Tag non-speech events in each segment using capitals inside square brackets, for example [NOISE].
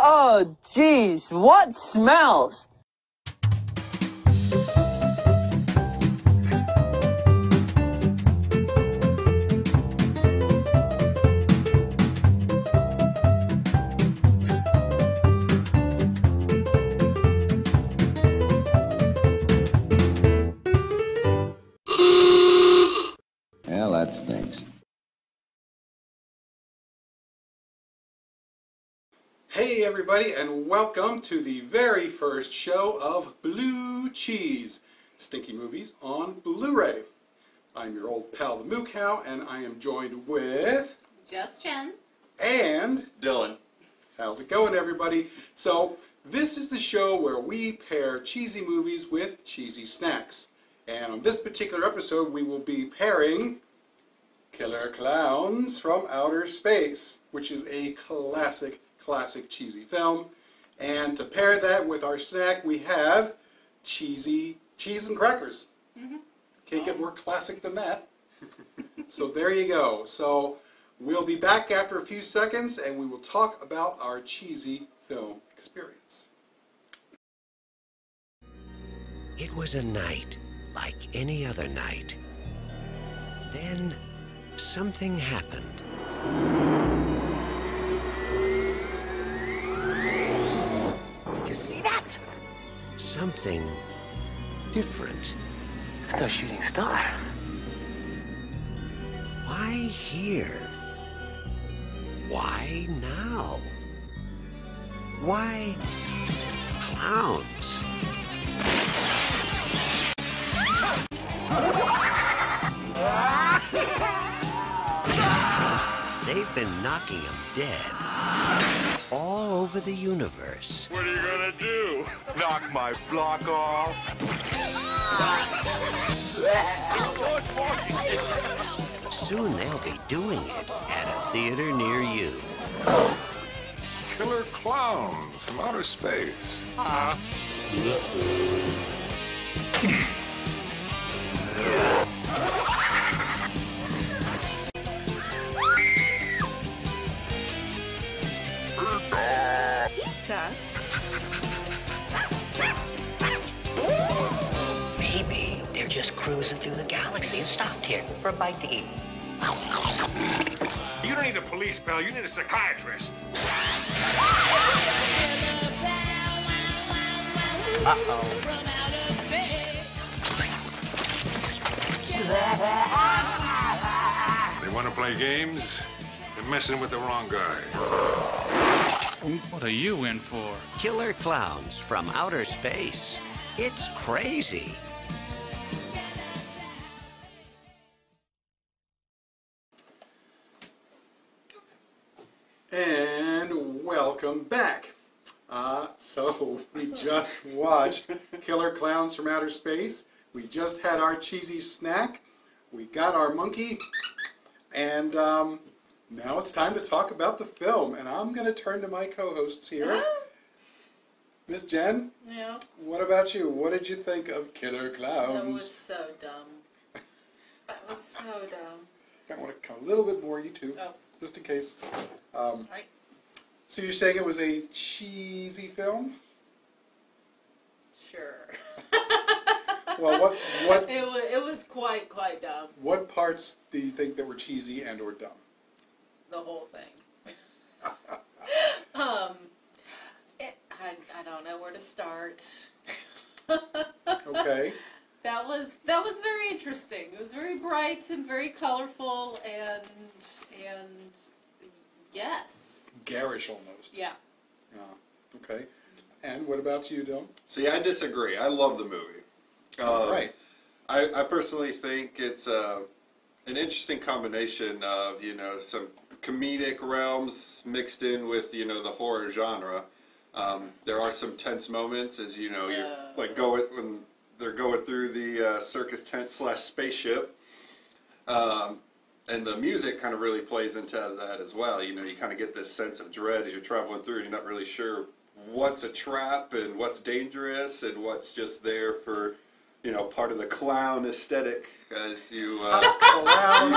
Oh, jeez, what smells? Everybody, and welcome to the very first show of Blu Cheese Stinky Movies on Blu ray. I'm your old pal, the Moo Cow, and I am joined with. Just Jenn. And. Dylan. How's it going, everybody? So, this is the show where we pair cheesy movies with cheesy snacks. And on this particular episode, we will be pairing Killer Klowns from Outer Space, which is a classic, classic cheesy film. And to pair that with our snack, we have cheesy cheese and crackers. Mm-hmm. Can't get oh. more classic than that. [LAUGHS] so there you go. So we'll be back after a few seconds and we will talk about our cheesy film experience. It was a night like any other night. Then something happened. Something different. It's no shooting star. Why here? Why now? Why clowns? [LAUGHS] They've been knocking him dead all over the universe. What are you gonna do? Knock my block off? Soon they'll be doing it at a theater near you. Killer Klowns from outer space. Uh-huh. [LAUGHS] Pizza. Cruising through the galaxy and stopped here for a bite to eat. You don't need a police pal, you need a psychiatrist. They want to play games? They're messing with the wrong guy. What are you in for? Killer Klowns from outer space. It's crazy. Welcome back. Uh, so [LAUGHS] we just watched Killer Klowns from Outer Space. We just had our cheesy snack. We got our monkey. And um, now it's time to talk about the film. And I'm going to turn to my co-hosts here. Miss Jenn, Yeah. what about you? What did you think of Killer Klowns? That was so dumb. That was so dumb. [LAUGHS] I want to come a little bit more, you too, Oh. just in case. Um, Right. So you're saying it was a cheesy film? Sure. [LAUGHS] Well, what what It was, it was quite, quite dumb. what parts do you think that were cheesy and or dumb? The whole thing. [LAUGHS] um, it, I, I don't know where to start. [LAUGHS] Okay. That was that was very interesting. It was very bright and very colorful and and yes, Garish almost. yeah. Yeah. Okay. And what about you, Dylan? See, I disagree. I love the movie. Uh, right. I, I personally think it's uh, an interesting combination of you know some comedic realms mixed in with you know the horror genre. Um, there are some tense moments as you know you're like going when they're going through the uh, circus tent slash spaceship. Um, and the music kind of really plays into that as well. You know, you kind of get this sense of dread as you're traveling through, and you're not really sure what's a trap and what's dangerous and what's just there for, you know, part of the clown aesthetic as you. Uh, [LAUGHS] Clown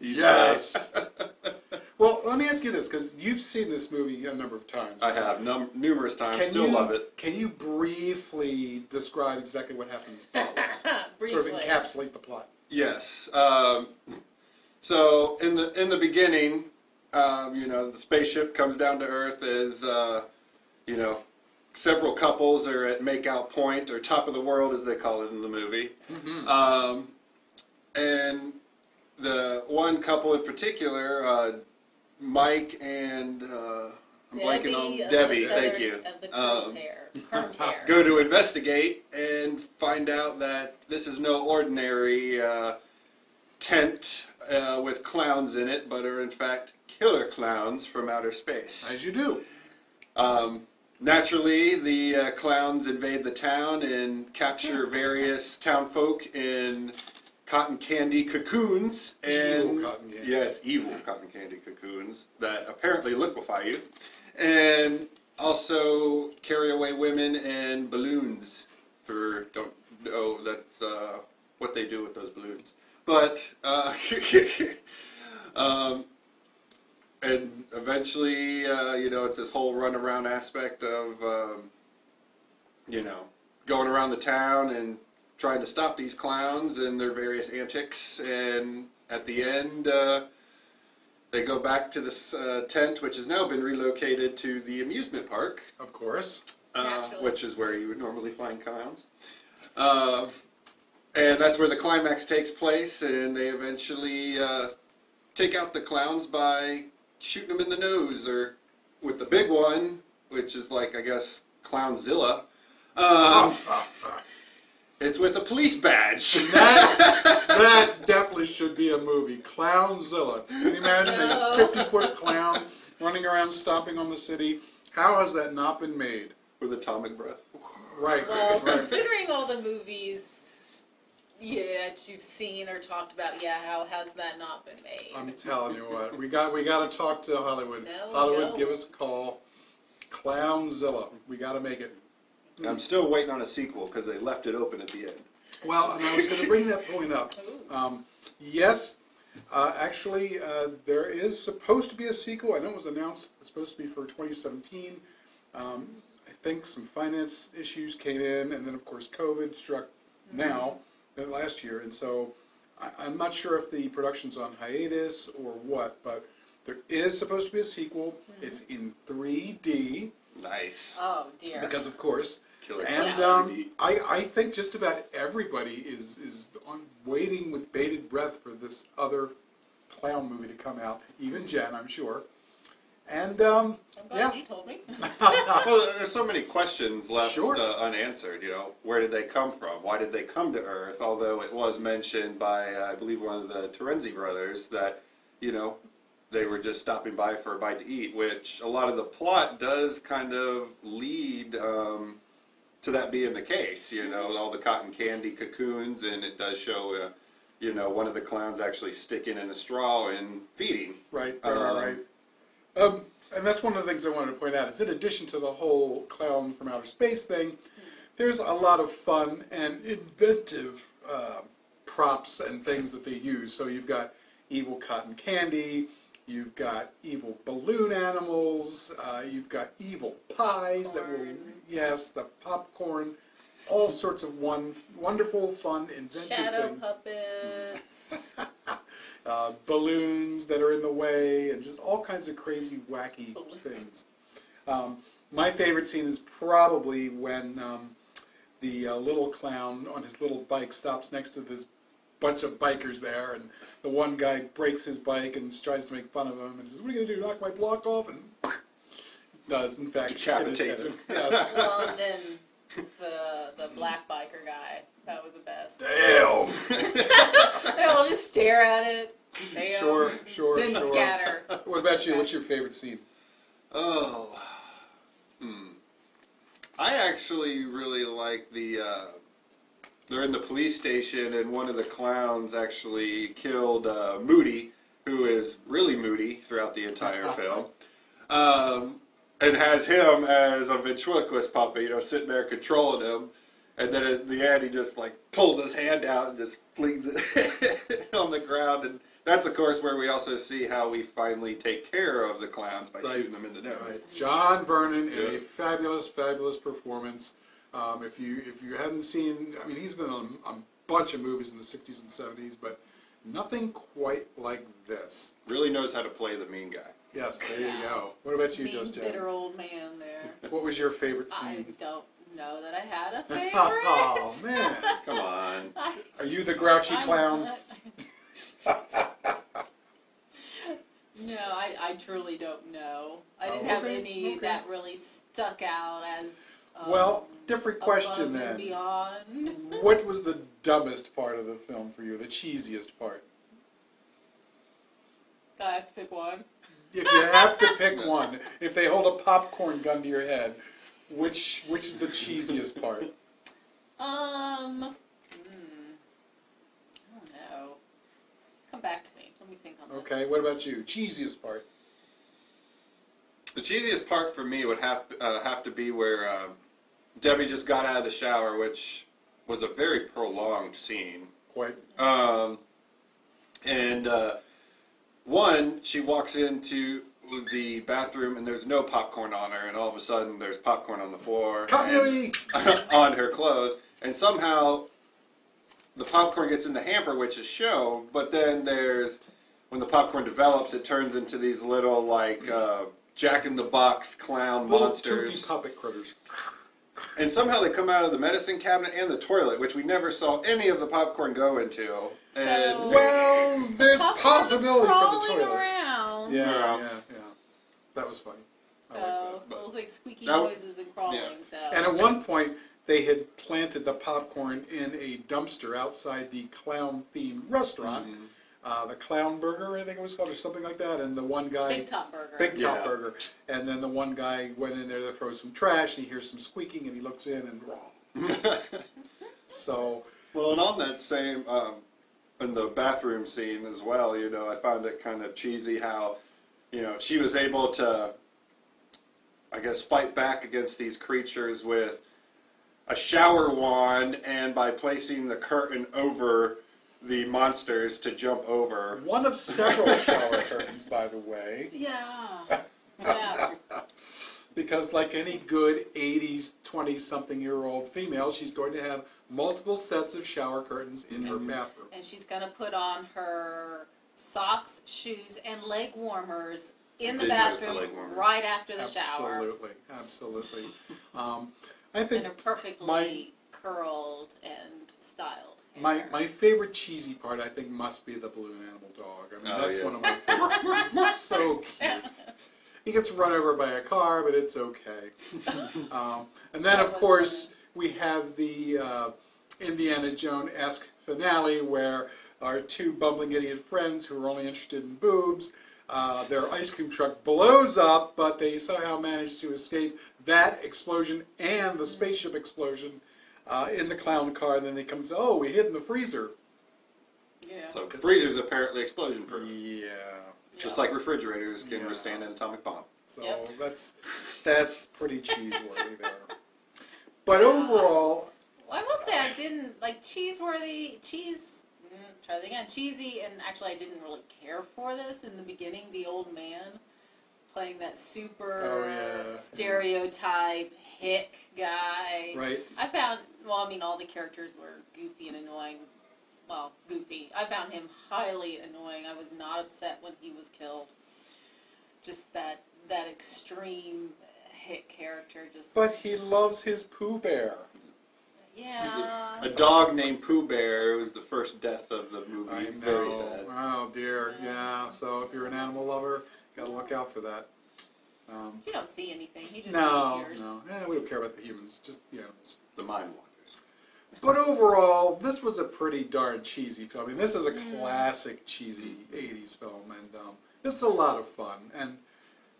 you- Yes. [LAUGHS] well, let let me ask you this, because you've seen this movie a number of times. I have num- numerous times. Can Still you, love it. Can you briefly describe exactly what happens? [LAUGHS] Sort of encapsulate the plot. Yes. Um, so in the in the beginning, um, you know, the spaceship comes down to Earth as uh, you know, several couples are at makeout point or top of the world as they call it in the movie, um, and the one couple in particular, uh, Mike and uh, I'm blanking on of Debbie. the Thank you. Of the Um, hair. [LAUGHS] Permed hair. go to investigate and find out that this is no ordinary uh, tent uh, with clowns in it, but are in fact killer clowns from outer space. As you do. Um, naturally, the uh, clowns invade the town and capture various town folk in cotton candy cocoons and Evil cotton candy. yes, evil cotton candy cocoons that apparently liquefy you, and also carry away women and balloons. For don't know that's uh, what they do with those balloons, but uh, [LAUGHS] um, and eventually, uh, you know, it's this whole runaround aspect of, um, you know, going around the town and trying to stop these clowns and their various antics. And at the end, uh, they go back to this uh, tent, which has now been relocated to the amusement park, Of course. uh, which is where you would normally find clowns. And that's where the climax takes place, and they eventually uh, take out the clowns by shooting them in the nose, or with the big one, which is like I guess Clownzilla. Um, [LAUGHS] it's with a police badge. That, that definitely should be a movie. Clownzilla. Can you imagine No. a 50 foot clown running around stomping on the city? How has that not been made? with atomic breath. Right, Well, right. considering all the movies, yeah, that you've seen or talked about, yeah, how has that not been made? I'm telling you what, we got we got to talk to Hollywood. No, Hollywood, no. give us a call. Clownzilla. We got to make it. I'm still waiting on a sequel because they left it open at the end. Well, and I was going to bring that point up. [LAUGHS] Um, yes, uh, actually, uh, there is supposed to be a sequel. I know it was announced. It's supposed to be for 2017. Um, I think some finance issues came in, and then of course COVID struck now, last year, and so I, I'm not sure if the production's on hiatus or what, but there is supposed to be a sequel. It's in 3D Nice. Oh dear. because, of course, Killer and Clown um, 3D. I, I think just about everybody is is on waiting with bated breath for this other clown movie to come out. Even Jenn, I'm sure. And um, I'm glad yeah, you told me. [LAUGHS] [LAUGHS] well, there's so many questions left Sure. uh, unanswered. You know, where did they come from? Why did they come to Earth? Although it was mentioned by, uh, I believe, one of the Terenzi brothers that, you know, they were just stopping by for a bite to eat. Which a lot of the plot does kind of lead um, to that being the case. You know, all the cotton candy cocoons, and it does show. Uh, you know, one of the clowns actually sticking in a straw and feeding. right, right, Um, right, right. Um, and that's one of the things I wanted to point out. Is in addition to the whole clown from outer space thing, there's a lot of fun and inventive uh, props and things that they use. So you've got evil cotton candy. You've got evil balloon animals. Uh, you've got evil pies that will, yes, the popcorn, all sorts of one wonderful, fun, inventive Shadow things. puppets. Uh, balloons that are in the way, and just all kinds of crazy, wacky Balloons. things. Um, my favorite scene is probably when um, the uh, little clown on his little bike stops next to this bunch of bikers there, and the one guy breaks his bike and tries to make fun of him and says, "What are you gonna do? Knock my block off?" And [LAUGHS] does in fact hit his Decapitates him. [LAUGHS] Yes. well, and then the the black biker guy. That was the best. Damn. [LAUGHS] They all just stare at it. Sure, sure, Then sure. scatter. [LAUGHS] What about you? What's your favorite scene? Oh, hmm. I actually really like the. Uh, they're in the police station, and one of the clowns actually killed uh, Moody, who is really moody throughout the entire [LAUGHS] film, um, and has him as a ventriloquist puppet, you know, sitting there controlling him. And then at the end, he just like pulls his hand out and just flings it [LAUGHS] on the ground and that's of course where we also see how we finally take care of the clowns by Right. shooting them in the nose. Right. John Vernon in a fabulous, fabulous performance. Um, if you if you hadn't seen, I mean, he's been on a bunch of movies in the '60s and '70s, but nothing quite like this. Really knows how to play the mean guy. Yes, there you go. What about you, mean, Just bitter old man there. [LAUGHS] What was your favorite scene? I scene? don't know that I had a [LAUGHS] favorite. oh man, Come on. [LAUGHS] I- are you the grouchy I'm clown? not- no, I, I truly don't know. I didn't Oh, have any okay. that really stuck out as. Um, Well, different question above and then. Beyond. [LAUGHS] What was the dumbest part of the film for you? The cheesiest part? I have to pick one. If you have to [LAUGHS] pick one, if they hold a popcorn gun to your head, which which is the cheesiest part? Um, hmm, I don't know. Come back to me. Let me think on this. Okay, what about you? Cheesiest part? The cheesiest part for me would have uh, have to be where um, Debbie just got out of the shower, which was a very prolonged scene. Quite. Um, and uh, one, she walks into the bathroom and there's no popcorn on her, and all of a sudden there's popcorn on the floor and- Continuity. [LAUGHS] on her clothes, and somehow the popcorn gets in the hamper, which is shown. But then there's when the popcorn develops, it turns into these little like uh, Jack in the Box clown Little monsters. toothy puppet critters. And somehow they come out of the medicine cabinet and the toilet, which we never saw any of the popcorn go into. So- and Well, there's Popcorn was possibility for the toilet. around. Yeah, Yeah. yeah, yeah. That was funny. So like that. it was like squeaky That- noises and crawling. yeah. So And at one point, they had planted the popcorn in a dumpster outside the clown-themed restaurant, Mm-hmm. uh, the Clown Burger, I think it was called, or something like that. And the one guy, Big Top Burger. Big Top Yeah. Burger, and then the one guy went in there to throw some trash, and he hears some squeaking, and he looks in, and raw. [LAUGHS] So, well, and on that same, um, in the bathroom scene as well, you know, I found it kind of cheesy how, you know, she was able to, I guess, fight back against these creatures with a shower wand and by placing the curtain over the monsters to jump over. one of several shower curtains, by the way, [LAUGHS] Yeah. [LAUGHS] Yeah. because like any good 80s, 20-something-year-old female, she's going to have multiple sets of shower curtains in her bathroom. and she's gonna put on her socks, shoes, and leg warmers in the Did notice the bathroom leg right after the shower. Absolutely, absolutely. [LAUGHS] Um, I And think are perfectly my- curled and styled. my hair. my my favorite cheesy part, I think, must be the balloon animal dog. I mean, Oh, that's yeah. one of my [LAUGHS] favorites. It's so cute. He gets run over by a car, but it's okay. [LAUGHS] um, and then, of course, we have the uh, Indiana Jones-esque finale where our two bumbling idiot friends who are only interested in boobs, uh, their ice cream truck blows up, but they somehow manage to escape that explosion and the spaceship explosion uh, in the clown car. And then they come and say, "Oh, we hid in the freezer." Yeah. So freezer's apparently explosion proof, Yeah. just like refrigerators can Yeah. withstand an atomic bomb. So Yep. that's [LAUGHS] that's pretty cheeseworthy there. But overall, Well, I will say I didn't like cheeseworthy cheese. Mm, try that again. Cheesy, and actually, I didn't really care for this in the beginning. The old man playing that super Oh, yeah. stereotype hick guy. right? I found. Well, I mean, all the characters were goofy and annoying. Well, goofy. I found him highly annoying. I was not upset when he was killed. Just that that extreme hick character. Just But he loves his Pooh Bear. yeah. A dog named Pooh Bear was the first death of the movie. I know. Very sad. Oh dear. Yeah. So if you're an animal lover, gotta look out for that. Um, You don't see anything. He just no, disappears. no. Eh, we don't care about the humans, just the animals. The Mind Wanders. But overall, this was a pretty darn cheesy film. I mean, this is a Mm. classic cheesy '80s film, and um, it's a lot of fun. And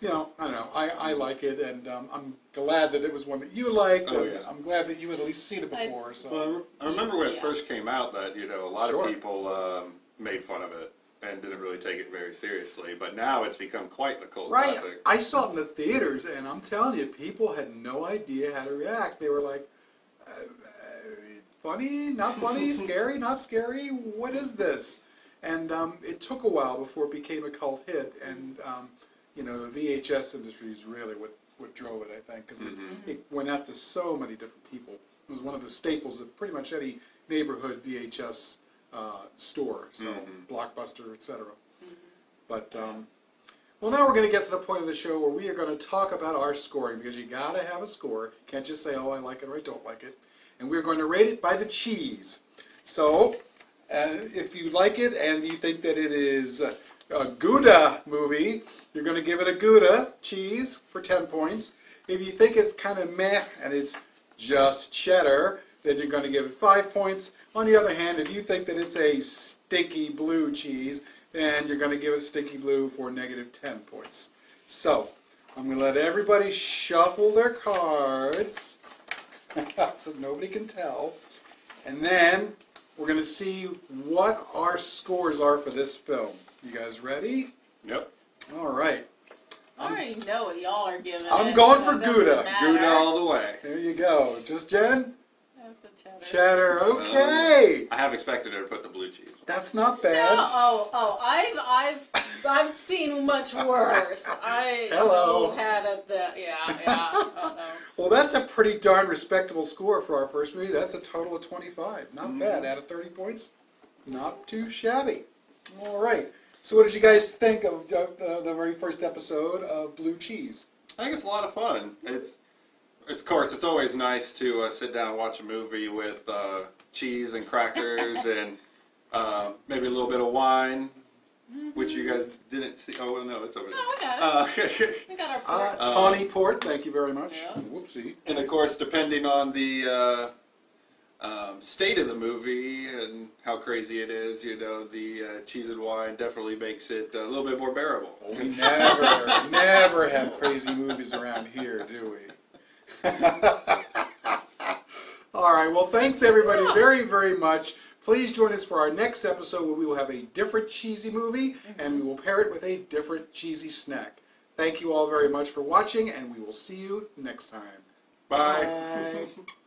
you know, I don't know, I, I like it, and um, I'm glad that it was one that you liked. Oh, yeah. I'm glad that you had at least seen it I- before. So Well, I remember when it first came out that you know a lot Sure. of people um, made fun of it and didn't really take it very seriously. But now it's become quite the cult Right. classic. I saw it in the theaters, and I'm telling you, people had no idea how to react. They were like, uh, uh, "It's funny, not funny, [LAUGHS] scary, not scary. What is this?" and um, it took a while before it became a cult hit. And um, you know, the VHS industry is really what what drove it, I think, because it, it went out to so many different people. It was one of the staples of pretty much any neighborhood VHS uh, store, so Blockbuster, etc. But um, well, now we're going to get to the point of the show where we are going to talk about our scoring because you got to have a score. Can't just say, "Oh, I like it" or "I don't like it," and we're going to rate it by the cheese. So, uh, if you like it and you think that it is a, a Gouda movie, you're going to give it a Gouda cheese for 10 points. If you think it's kind of meh and it's just cheddar, then you're going to give it 5 points. On the other hand, if you think that it's a stinky blue cheese, then you're going to give it stinky blue for negative 10 points. So, I'm going to let everybody shuffle their cards [LAUGHS] so nobody can tell. And then we're going to see what our scores are for this film. You guys ready? Yep. All right. I already know what y'all are giving. I'm it, going so for Gouda. matter. Gouda all the way. There you go. Just Jenn? That's a cheddar. Cheddar. Okay. I have expected her to put the blue cheese. That's not bad. No, bad. oh, oh, I've, I've, I've seen much worse. I Hello. had at the, yeah, yeah. so. Well, that's a pretty darn respectable score for our first movie. That's a total of 25. Not bad. Out of 30 points, not too shabby. All right. So, what did you guys think of uh, the very first episode of Blu Cheese? I think it's a lot of fun. It's, it's of course, it's always nice to uh, sit down and watch a movie with uh, cheese and crackers [LAUGHS] and uh, maybe a little bit of wine, which you guys didn't see. Oh well, no, it's over there. No, we got it. Uh, [LAUGHS] We got our [LAUGHS] port. Uh, Tawny Port, thank you very much. Yeah. Whoopsie. and of course, depending on the uh, um, state of the movie and how crazy it is, you know, the uh, cheese and wine definitely makes it a little bit more bearable. We never, never have crazy movies around here, do we? [LAUGHS] All right. Well, thanks everybody very, very much. Please join us for our next episode where we will have a different cheesy movie and we will pair it with a different cheesy snack. Thank you all very much for watching, and we will see you next time. Bye. Bye. [LAUGHS]